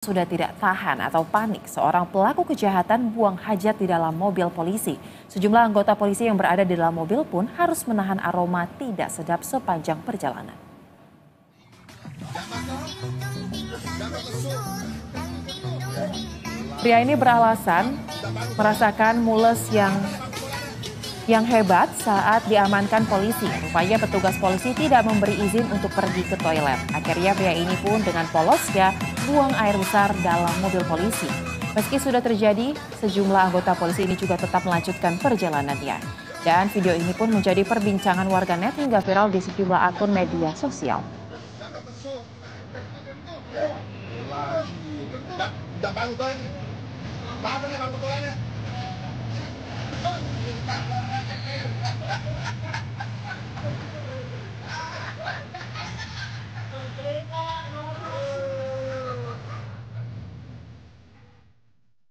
Sudah tidak tahan atau panik, seorang pelaku kejahatan buang hajat di dalam mobil polisi. Sejumlah anggota polisi yang berada di dalam mobil pun harus menahan aroma tidak sedap sepanjang perjalanan. Pria ini beralasan merasakan mules yang yang hebat saat diamankan polisi. Rupanya petugas polisi tidak memberi izin untuk pergi ke toilet. Akhirnya pria ini pun dengan polosnya buang air besar dalam mobil polisi. Meski sudah terjadi, sejumlah anggota polisi ini juga tetap melanjutkan perjalanannya. Dan video ini pun menjadi perbincangan warganet hingga viral di sejumlah akun media sosial.